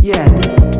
Yeah.